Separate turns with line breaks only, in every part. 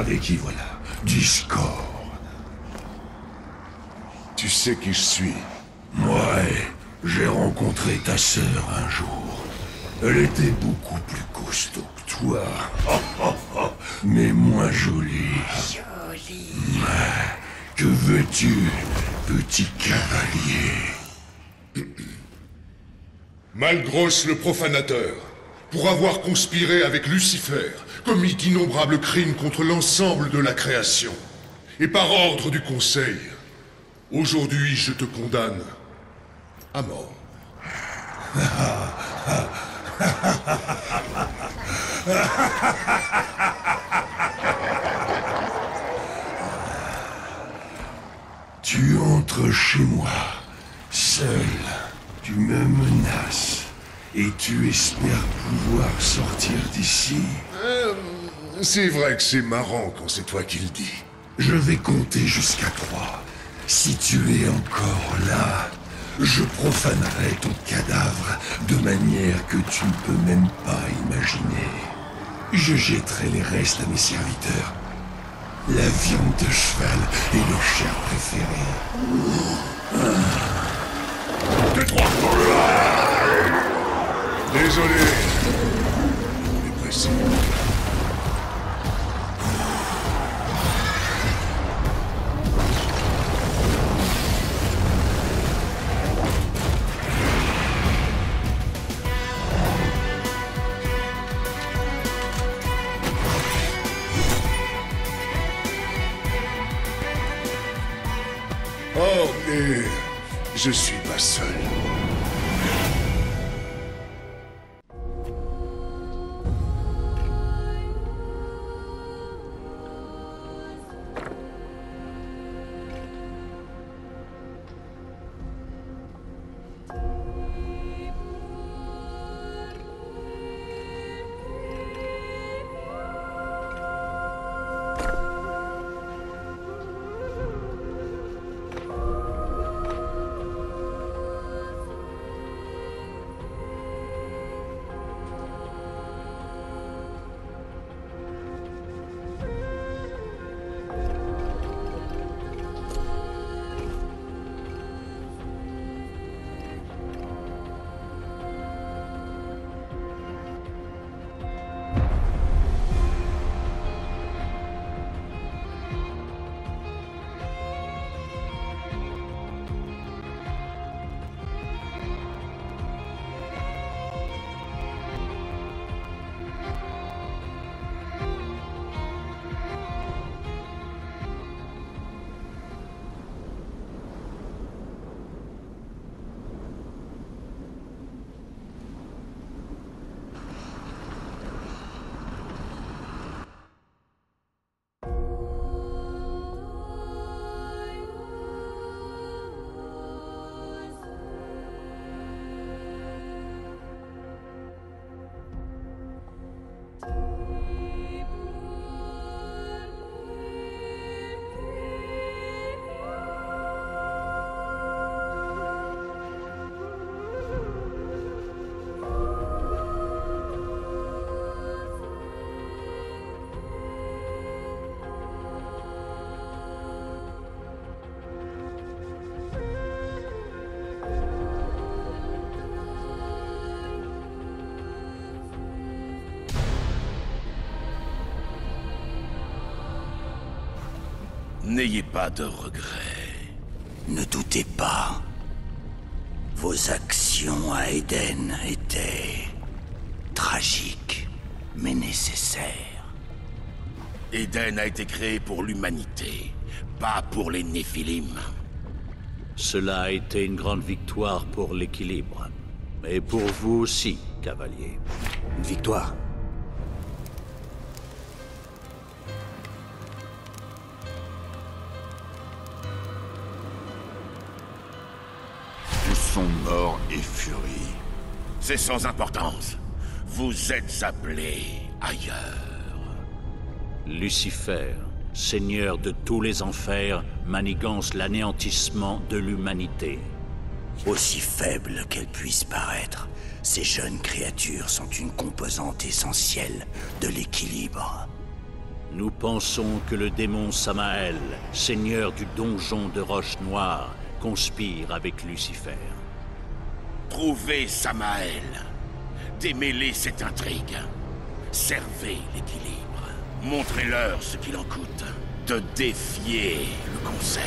Regardez qui voilà? Discord.
Tu sais qui je suis?
Ouais, j'ai rencontré ta sœur un jour. Elle était beaucoup plus costaud que toi. Mais moins jolie.
Jolie.
Que veux-tu, petit cavalier?
Malgros le profanateur, pour avoir conspiré avec Lucifer, commis d'innombrables crimes contre l'ensemble de la création. Et par ordre du Conseil, aujourd'hui je te condamne à mort.
Tu entres chez moi, seul. Tu me menaces. Et tu espères pouvoir sortir d'ici
c'est vrai que c'est marrant quand c'est toi qui le dis.
Je vais compter jusqu'à trois. Si tu es encore là, je profanerai ton cadavre de manière que tu ne peux même pas imaginer. Je jetterai les restes à mes serviteurs. La viande de cheval est leur chair préférée.
Tais-toi Désolé. On je suis pas seul.
N'ayez pas de regrets.
Ne doutez pas. Vos actions à Eden étaient tragiques, mais nécessaires.
Eden a été créé pour l'humanité, pas pour les Néphilim.
Cela a été une grande victoire pour l'équilibre. Et pour vous aussi, cavalier.
Une victoire.
Et furies.
C'est sans importance. Vous êtes appelés ailleurs.
Lucifer, seigneur de tous les enfers, manigance l'anéantissement de l'humanité.
Aussi faibles qu'elles puissent paraître, ces jeunes créatures sont une composante essentielle de l'équilibre.
Nous pensons que le démon Samael, seigneur du donjon de Roche Noire, conspire avec Lucifer.
Trouvez Samael. Démêlez cette intrigue. Servez l'équilibre. Montrez-leur ce qu'il en coûte de défier le Conseil.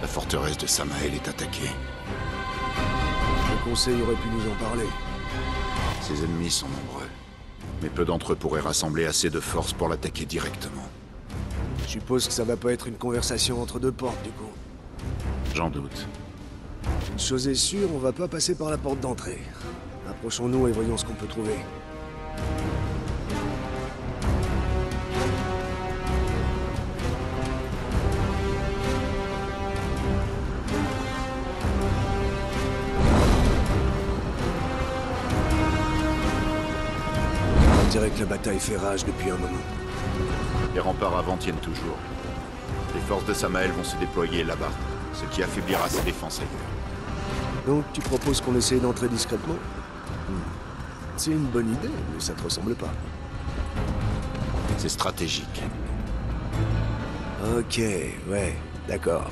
La forteresse de Samael est attaquée.
Le conseil aurait pu nous en parler.
Ses ennemis sont nombreux. Mais peu d'entre eux pourraient rassembler assez de force pour l'attaquer directement.
Je suppose que ça va pas être une conversation entre deux portes, du coup.
J'en doute.
Une chose est sûre, on va pas passer par la porte d'entrée. Approchons-nous et voyons ce qu'on peut trouver. Dirait que la bataille fait rage depuis un moment.
Les remparts avant tiennent toujours. Les forces de Samael vont se déployer là-bas, ce qui affaiblira ses défenses ailleurs.
Donc tu proposes qu'on essaye d'entrer discrètement? Hmm. C'est une bonne idée, mais ça te ressemble pas.
C'est stratégique.
Ok, ouais, d'accord.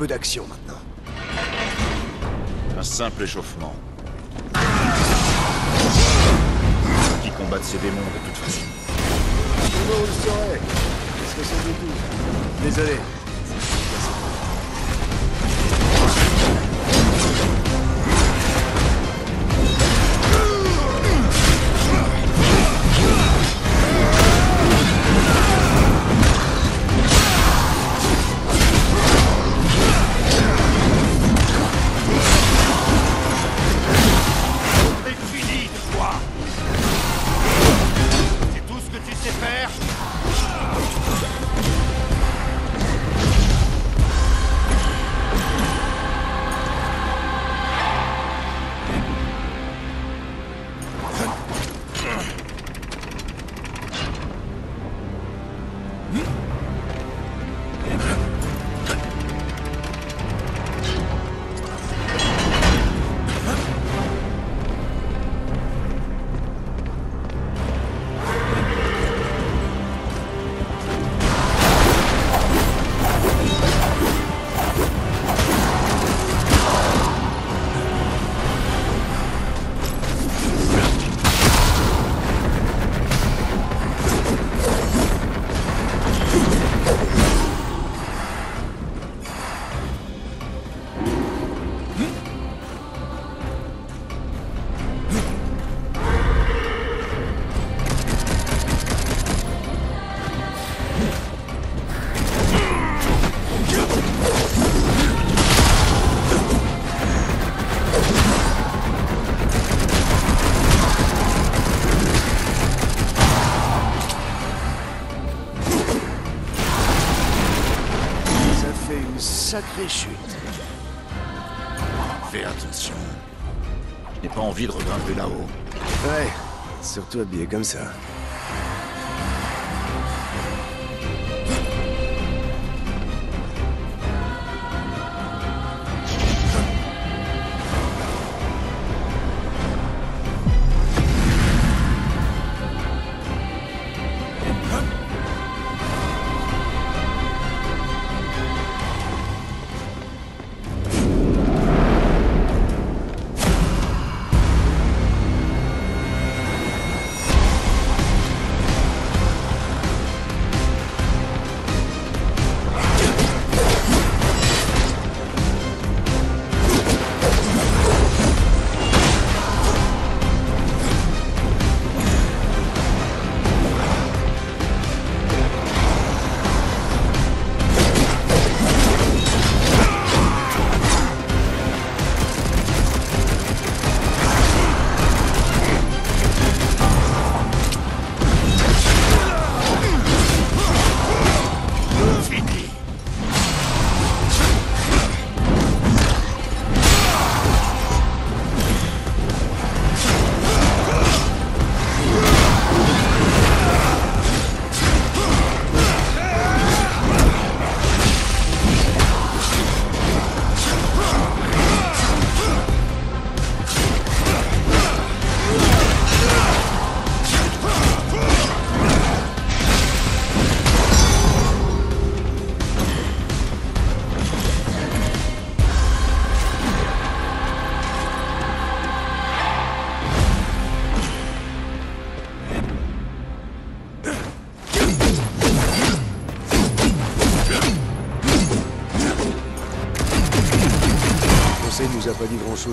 Peu d'action maintenant.
Un simple échauffement. Qui combattent ces démons de toute façon.
Comment vous le saurez? Qu'est-ce que c'est du tout? Désolé. Surtout habillé comme ça.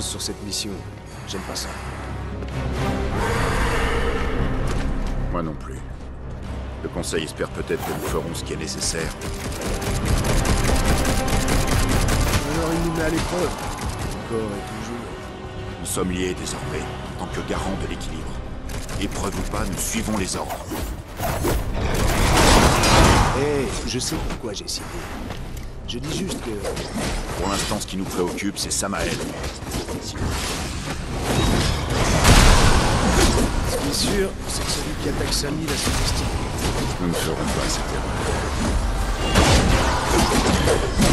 Sur cette mission. J'aime pas ça.
Moi non plus. Le Conseil espère peut-être que nous ferons ce qui est nécessaire.
Alors il nous met à l'épreuve. Encore et toujours.
Nous sommes liés désormais, en tant que garants de l'équilibre. Épreuve ou pas, nous suivons les ordres.
Eh, je sais pourquoi j'ai cité. Je dis juste que...
Pour l'instant, ce qui nous préoccupe, c'est Samael.
Sûr, c'est que celui qui attaque Samy l'a sophistiqué.
Nous ne ferons pas cette erreur.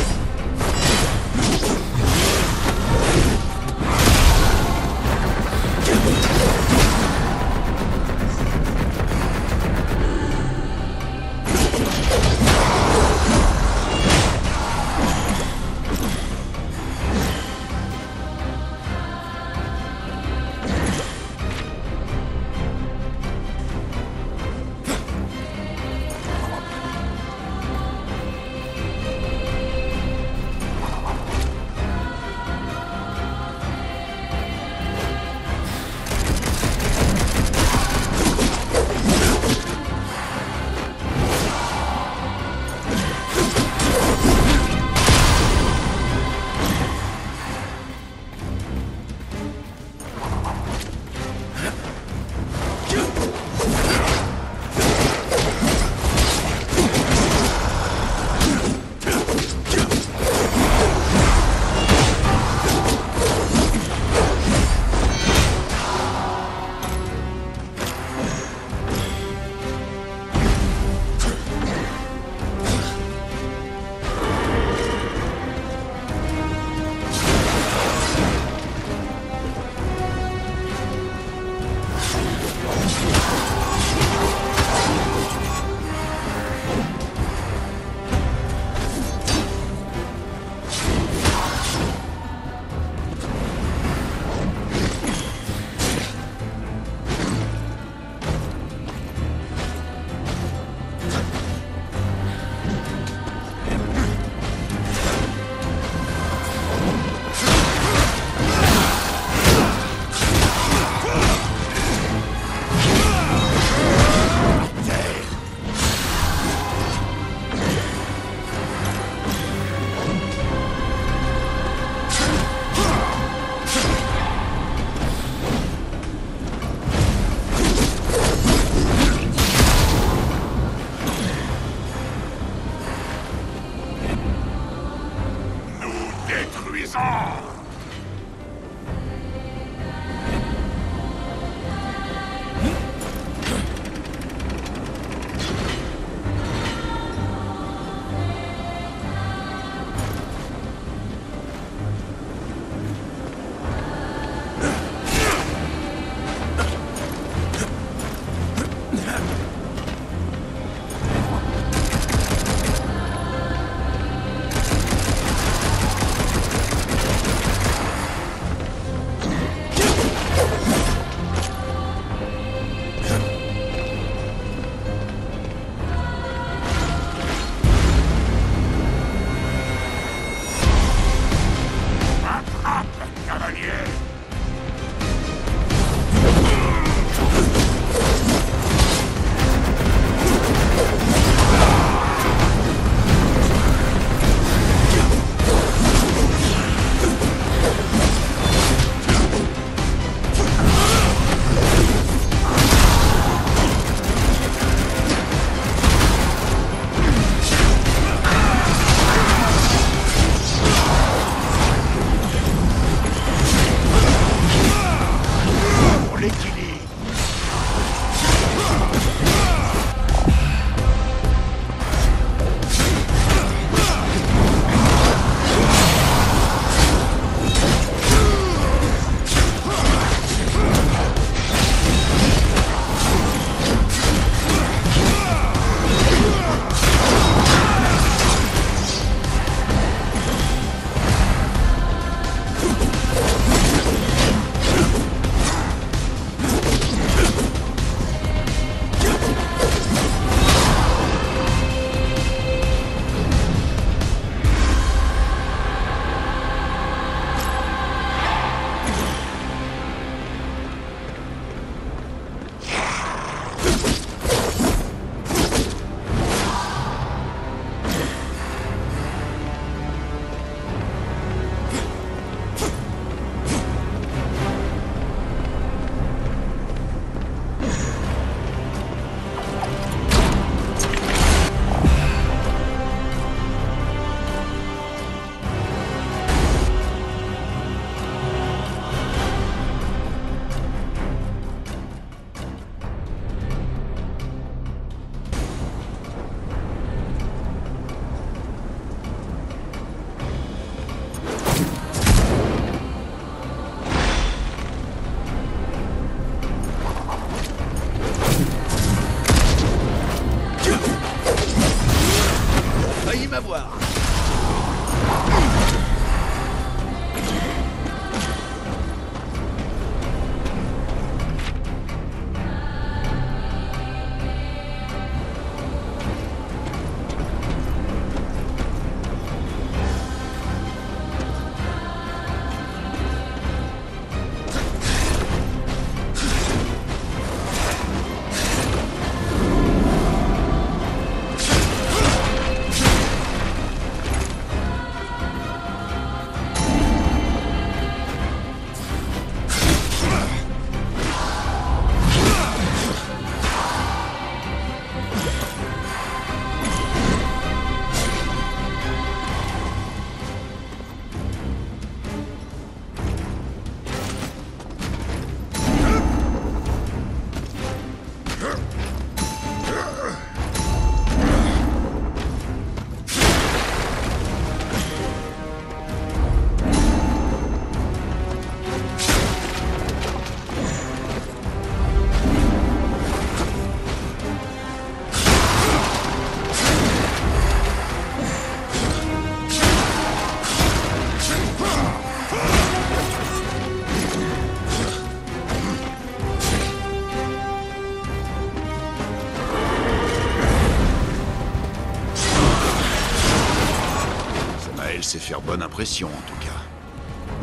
faire bonne impression, en tout cas.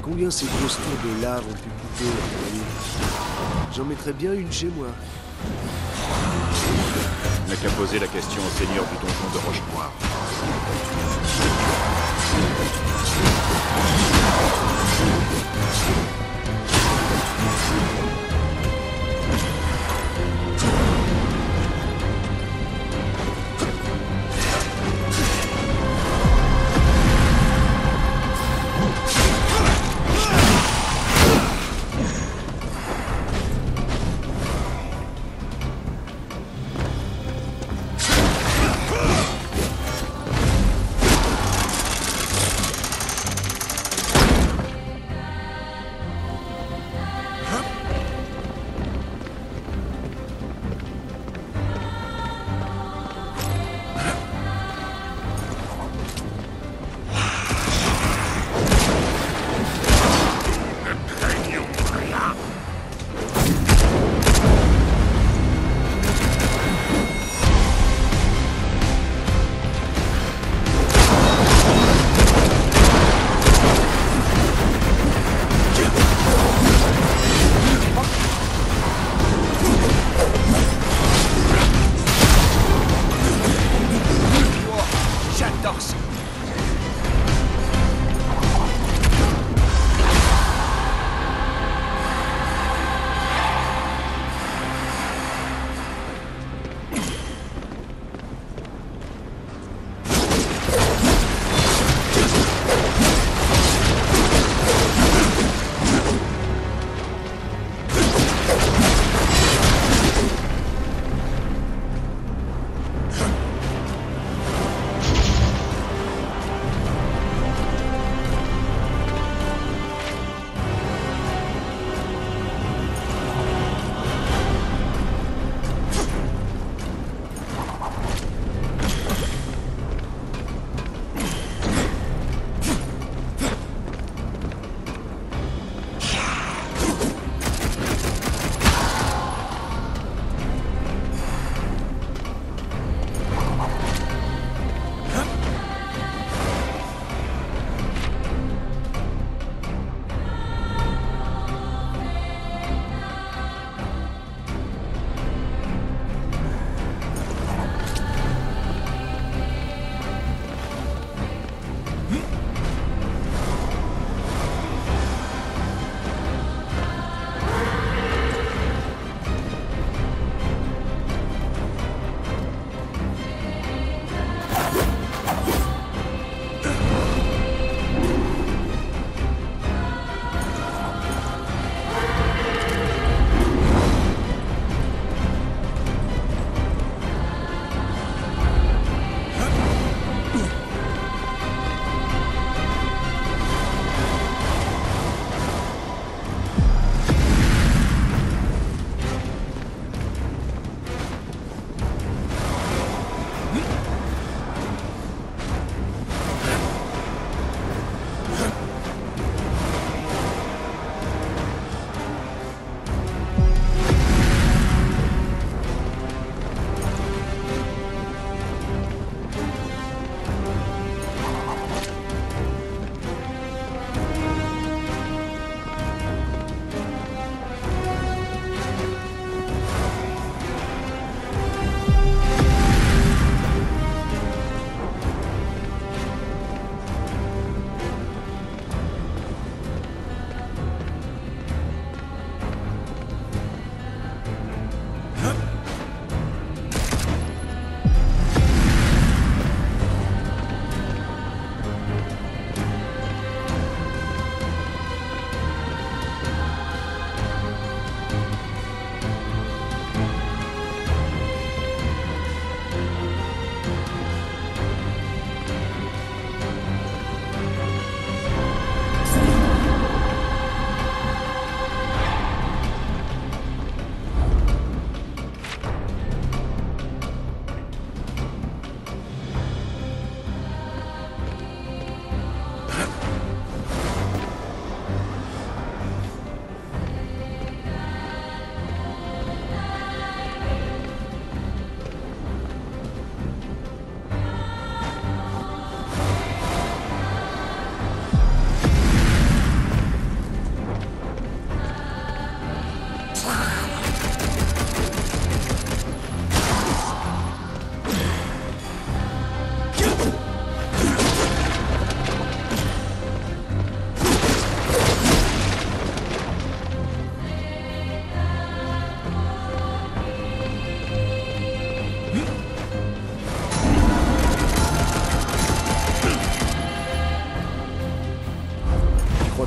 Combien ces grosses tours de lave ont pu coûter J'en mettrais bien une chez moi.
N'a qu'à poser la question au seigneur du donjon de Roche-Noire.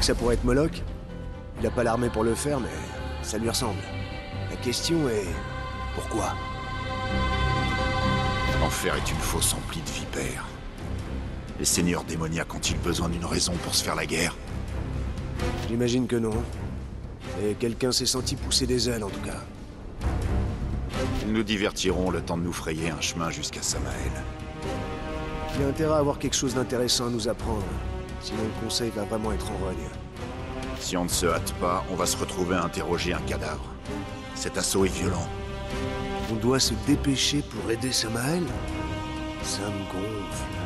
Que ça pourrait être Moloch Il a pas l'armée pour le faire, mais ça lui ressemble. La question est... Pourquoi?
L'enfer est une fosse emplie de vipères. Les seigneurs démoniaques ont-ils besoin d'une raison pour se faire la guerre?
J'imagine que non. Et quelqu'un s'est senti pousser des ailes, en tout cas.
Ils nous divertiront le temps de nous frayer un chemin jusqu'à Samael.
Il y a intérêt à avoir quelque chose d'intéressant à nous apprendre. Sinon le conseil va vraiment être en rogne.
Si on ne se hâte pas, on va se retrouver à interroger un cadavre. Cet assaut est violent.
On doit se dépêcher pour aider Samael? Ça me gonfle.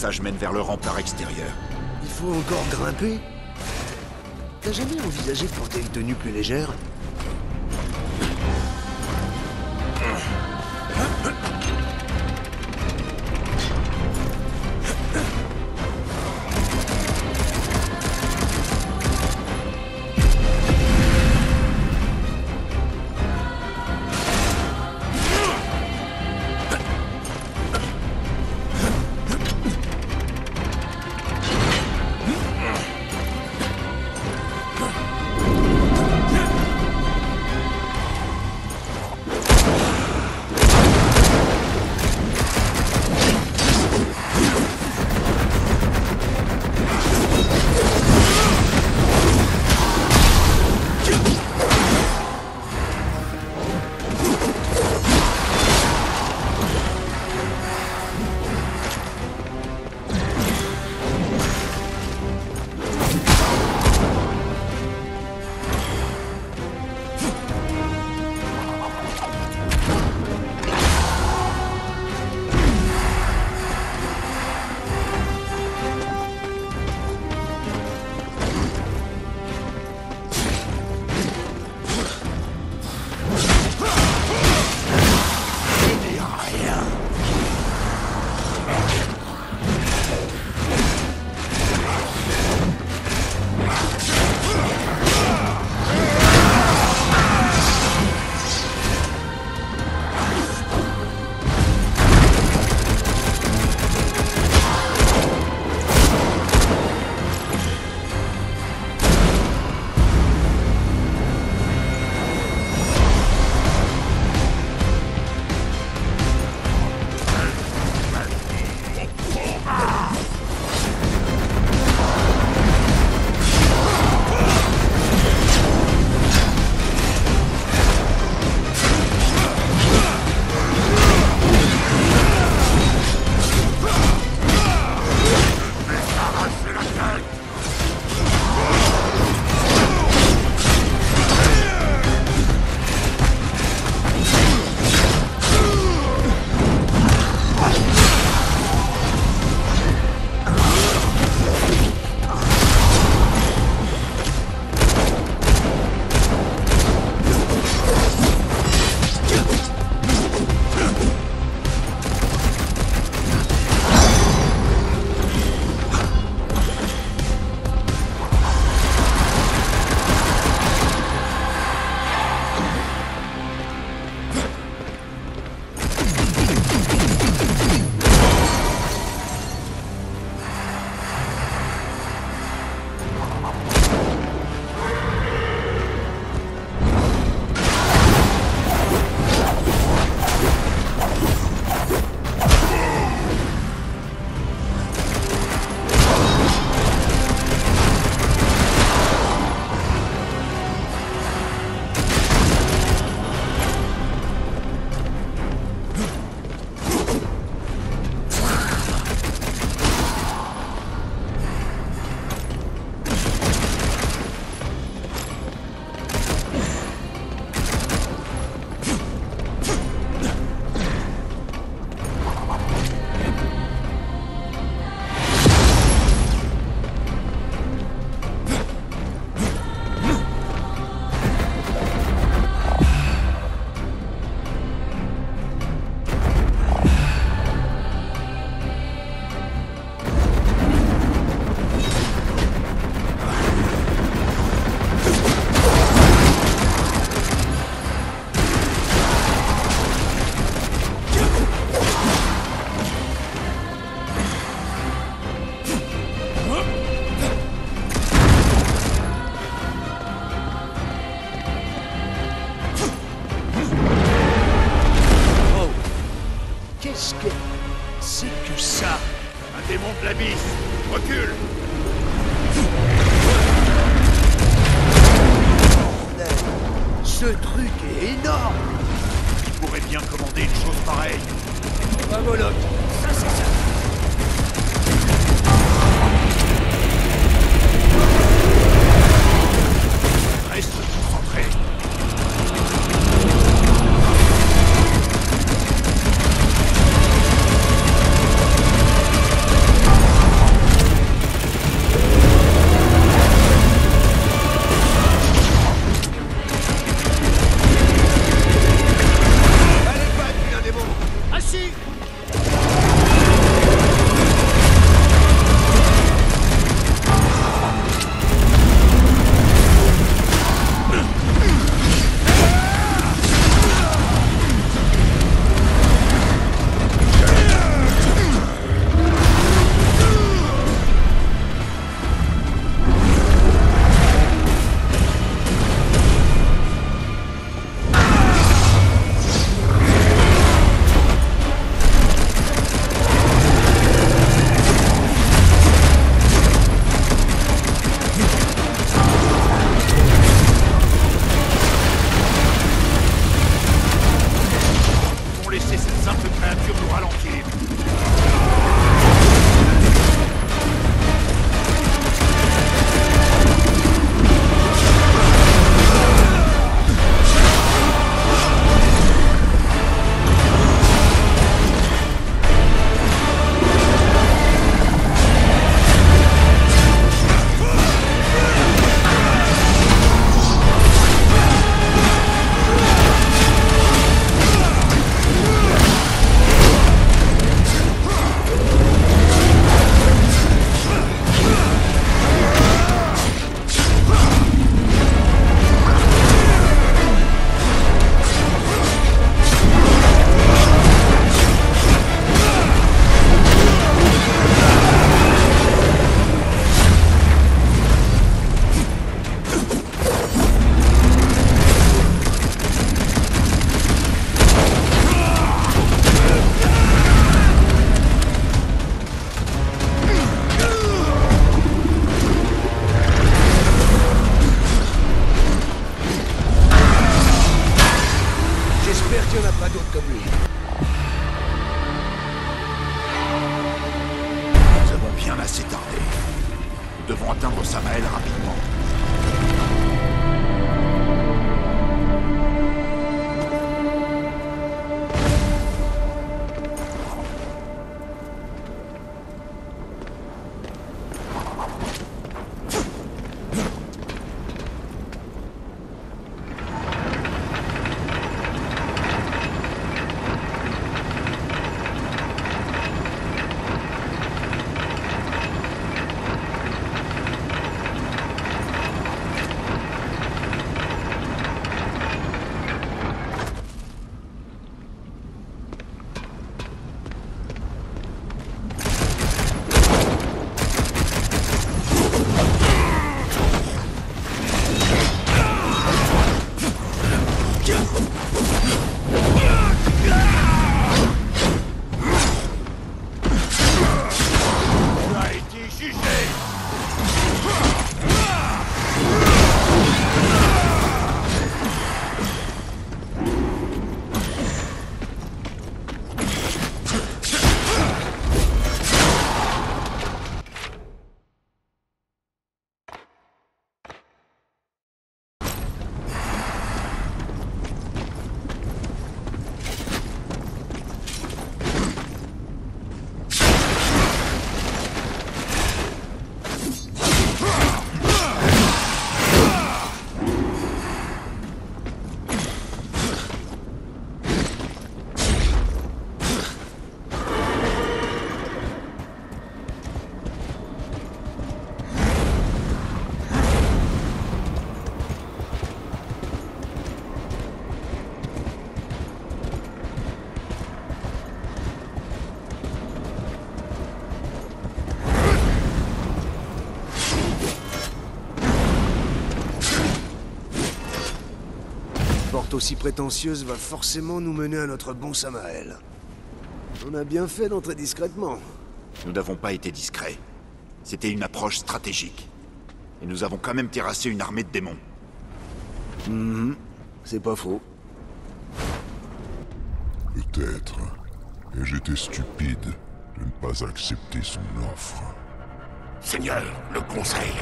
Passage mène vers le rempart extérieur.
Il faut encore grimper T'as jamais envisagé de porter une tenue plus légère? Aussi prétentieuse va forcément nous mener à notre bon Samael. On a bien fait d'entrer discrètement.
Nous n'avons pas été discrets. C'était une approche stratégique. Et nous avons quand même terrassé une armée de démons.
C'est pas faux.
Peut-être. Et j'étais stupide de ne pas accepter son offre.
Seigneur, le conseil.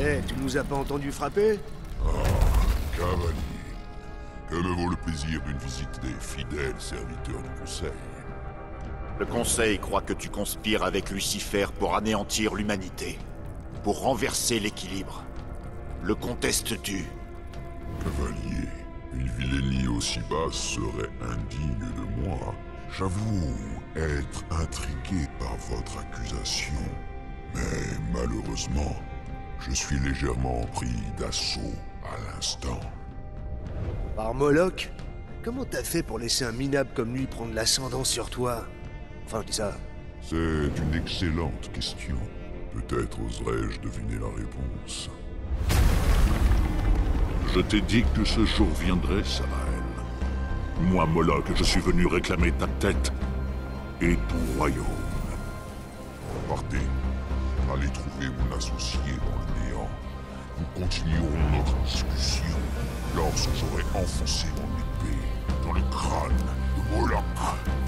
Eh, tu nous as pas entendu frapper?
Cavalier, que me vaut le plaisir d'une visite des fidèles serviteurs du Conseil?
Le Conseil croit que tu conspires avec Lucifer pour anéantir l'humanité. Pour renverser l'équilibre. Le contestes-tu
Cavalier, une vilainie aussi basse serait indigne de moi. J'avoue être intrigué par votre accusation. Mais malheureusement, je suis légèrement pris d'assaut à l'instant.
Par Moloch Comment t'as fait pour laisser un minable comme lui prendre l'ascendant sur toi? Enfin, dis ça.
C'est une excellente question. Peut-être oserais-je deviner la réponse.
Je t'ai dit que ce jour viendrait, Samael. Moi, Moloch, je suis venu réclamer ta tête et ton royaume.
Partez. Allez trouver mon associé dans le. Nous continuerons notre discussion lorsque j'aurai enfoncé mon épée dans le crâne de Moloch.